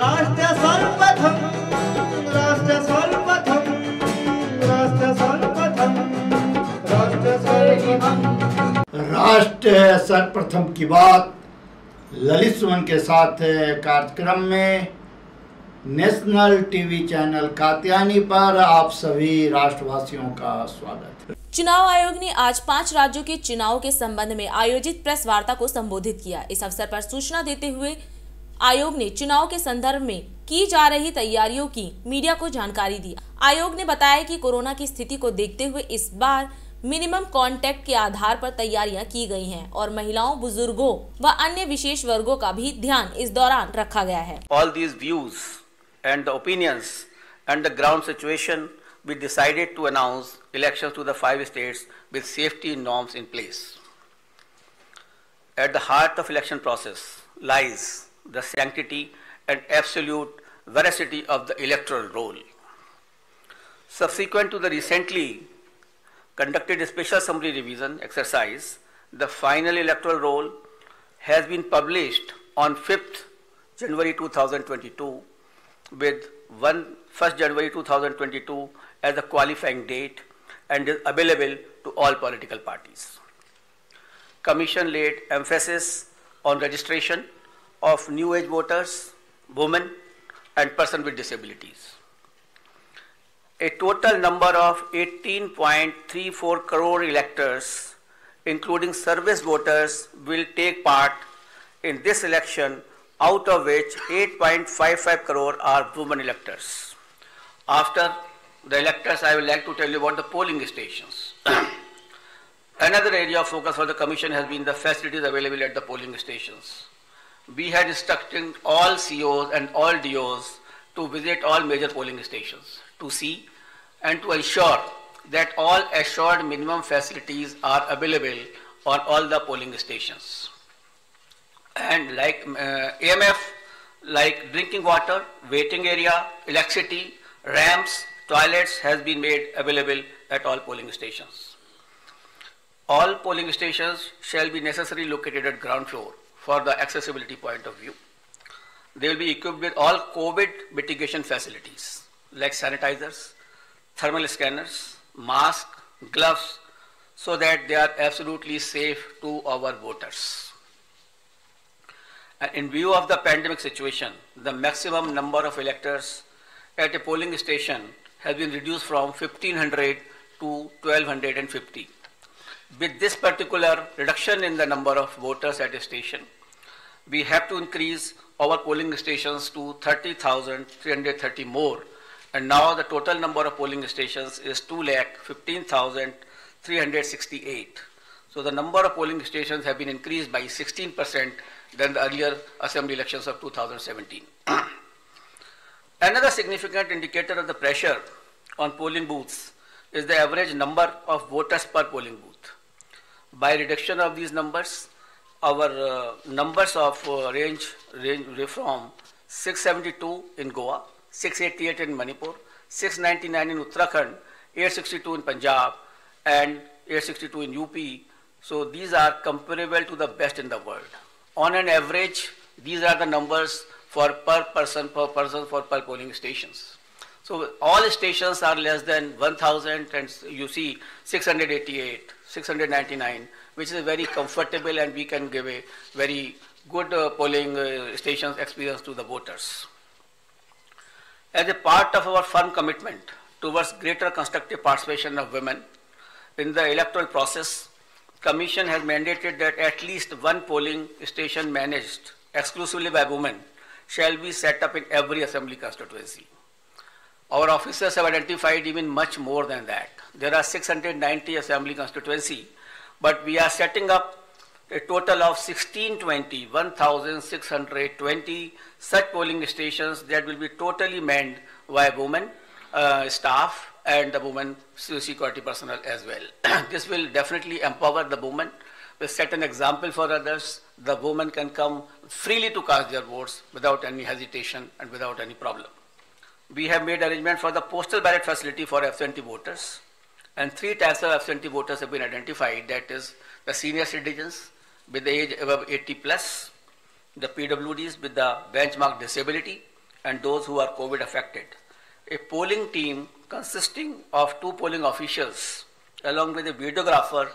राष्ट्र सर्वप्रथम राष्ट्र सर्वप्रथम राष्ट्र सर्वप्रथम राष्ट्र सर्वप्रथम राष्ट्र सर्वप्रथम की बात ललित सुमन के साथ कार्यक्रम में नेशनल टीवी चैनल कात्यानी पर आप सभी राष्ट्रवासियों का स्वागत है। चुनाव आयोग ने आज पाँच राज्यों के चुनाव के संबंध में आयोजित प्रेस वार्ता को संबोधित किया। इस अवसर पर सूचना देते हुए आयोग ने चुनाव के संदर्भ में की जा रही तैयारियों की मीडिया को जानकारी दी। आयोग ने बताया कि कोरोना की स्थिति को देखते हुए इस बार मिनिमम कांटेक्ट के आधार पर तैयारियाँ की गई हैं और महिलाओं, बुज़ुर्गों व अन्य विशेष वर्गों का भी ध्यान इस दौरान रखा गया है। All these views and opinions and the ground situation we decided to announce election to the five states with safety norms in place at the heart of election process lies the sanctity and absolute veracity of the electoral roll. Subsequent to the recently conducted special summary revision exercise, the final electoral roll has been published on 5th January 2022 with 1 1st January 2022 as a qualifying date and is available to all political parties. Commission laid emphasis on registration of new age voters, women and persons with disabilities. A total number of 18.34 crore electors, including service voters, will take part in this election, out of which 8.55 crore are women electors. After the electors, I would like to tell you about the polling stations. Another area of focus for the Commission has been the facilities available at the polling stations. We had instructed all COs and all DOs to visit all major polling stations to see and to ensure that all assured minimum facilities are available on all the polling stations. And like uh, AMF, like drinking water, waiting area, electricity, ramps, toilets has been made available at all polling stations. All polling stations shall be necessarily located at ground floor for the accessibility point of view. They will be equipped with all COVID mitigation facilities like sanitizers, thermal scanners, masks, gloves, so that they are absolutely safe to our voters. And in view of the pandemic situation, the maximum number of electors at a polling station has been reduced from 1500 to 1250. With this particular reduction in the number of voters at a station, we have to increase our polling stations to 30,330 more. And now the total number of polling stations is 2,15,368. So the number of polling stations have been increased by 16% than the earlier assembly elections of 2017. Another significant indicator of the pressure on polling booths is the average number of voters per polling booth. By reduction of these numbers, our uh, numbers of uh, range range from 672 in Goa, 688 in Manipur, 699 in Uttarakhand, 862 in Punjab, and 862 in UP. So these are comparable to the best in the world. On an average, these are the numbers for per person per person for per polling stations. So all stations are less than 1,000 and you see 688, 699, which is very comfortable and we can give a very good uh, polling uh, stations experience to the voters. As a part of our firm commitment towards greater constructive participation of women in the electoral process, Commission has mandated that at least one polling station managed exclusively by women shall be set up in every assembly constituency. Our officers have identified even much more than that. There are 690 assembly constituency, but we are setting up a total of 1620, 1,620 such polling stations that will be totally manned by women, uh, staff, and the women security personnel as well. this will definitely empower the women. Will set an example for others. The women can come freely to cast their votes without any hesitation and without any problem. We have made arrangement for the postal ballot facility for absentee voters. And three types of absentee voters have been identified. That is the senior citizens with the age above 80 plus, the PWDs with the benchmark disability, and those who are COVID affected. A polling team consisting of two polling officials along with a videographer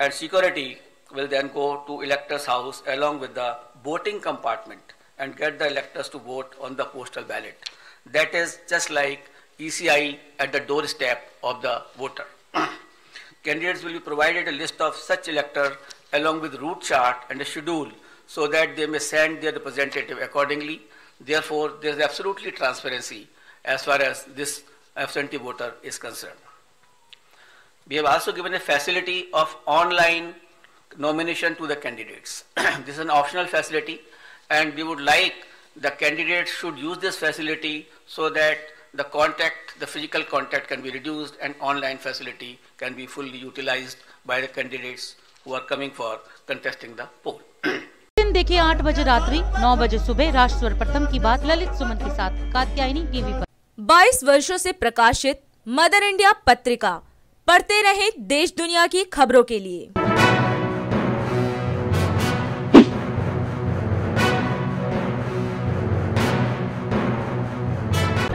and security will then go to electors' house along with the voting compartment and get the electors to vote on the postal ballot. That is just like ECI at the doorstep of the voter. Candidates will be provided a list of such elector along with route chart and a schedule so that they may send their representative accordingly. Therefore, there is absolutely transparency as far as this absentee voter is concerned. We have also given a facility of online nomination to the candidates. this is an optional facility and we would like the candidates should use this facility so that the contact, the physical contact can be reduced and online facility can be fully utilized by the candidates who are coming for contesting the poll. दिन देखिए आठ बजे रात्रि नौ बजे सुबह राष्ट्र सर्वप्रथम की बात ललित सुमन के साथ कात्यायनी टीवी पर 22 वर्षों से प्रकाशित मदर इंडिया पत्रिका पढ़ते रहे देश दुनिया की खबरों के लिए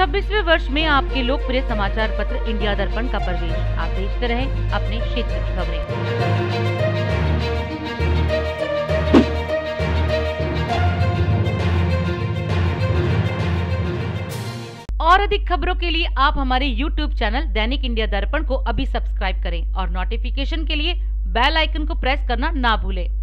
छब्बीसवें वर्ष में आपके लोकप्रिय समाचार पत्र इंडिया दर्पण का प्रवेश। आप देखते रहे अपने क्षेत्र की खबरें। और अधिक खबरों के लिए आप हमारे YouTube चैनल दैनिक इंडिया दर्पण को अभी सब्सक्राइब करें और नोटिफिकेशन के लिए बेल आइकन को प्रेस करना ना भूलें।